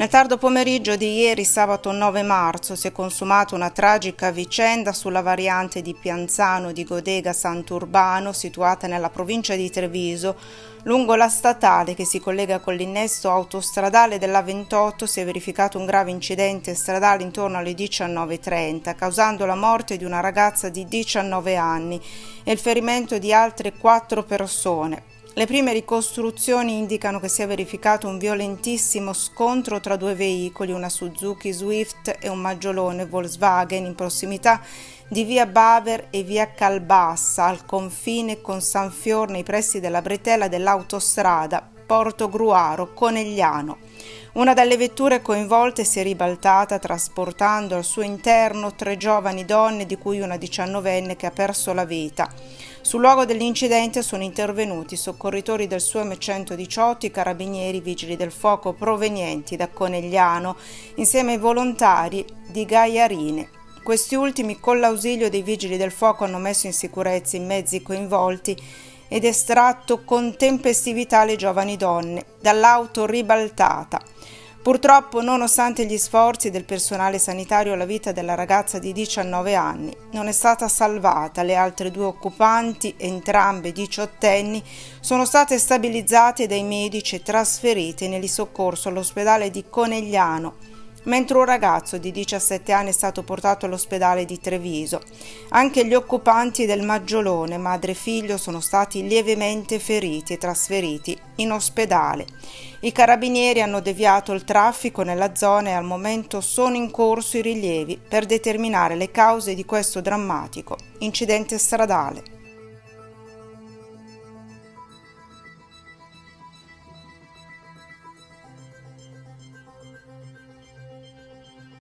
Nel tardo pomeriggio di ieri, sabato 9 marzo, si è consumata una tragica vicenda sulla variante di Pianzano di Godega Sant'Urbano, situata nella provincia di Treviso. Lungo la statale che si collega con l'innesto autostradale della 28 si è verificato un grave incidente stradale intorno alle 19.30, causando la morte di una ragazza di 19 anni e il ferimento di altre quattro persone. Le prime ricostruzioni indicano che si è verificato un violentissimo scontro tra due veicoli, una Suzuki Swift e un maggiolone Volkswagen in prossimità di via Baver e via Calbassa, al confine con San Fior nei pressi della bretella dell'autostrada Porto Gruaro Conegliano. Una delle vetture coinvolte si è ribaltata trasportando al suo interno tre giovani donne, di cui una diciannovenne che ha perso la vita. Sul luogo dell'incidente sono intervenuti i soccorritori del SUEM 118, i carabinieri vigili del fuoco provenienti da Conegliano, insieme ai volontari di Gaiarine. Questi ultimi, con l'ausilio dei vigili del fuoco, hanno messo in sicurezza i mezzi coinvolti ed estratto con tempestività le giovani donne dall'auto ribaltata. Purtroppo, nonostante gli sforzi del personale sanitario, la vita della ragazza di 19 anni non è stata salvata. Le altre due occupanti, entrambe diciottenni, sono state stabilizzate dai medici e trasferite negli soccorso all'ospedale di Conegliano mentre un ragazzo di 17 anni è stato portato all'ospedale di Treviso. Anche gli occupanti del Maggiolone, madre e figlio, sono stati lievemente feriti e trasferiti in ospedale. I carabinieri hanno deviato il traffico nella zona e al momento sono in corso i rilievi per determinare le cause di questo drammatico incidente stradale.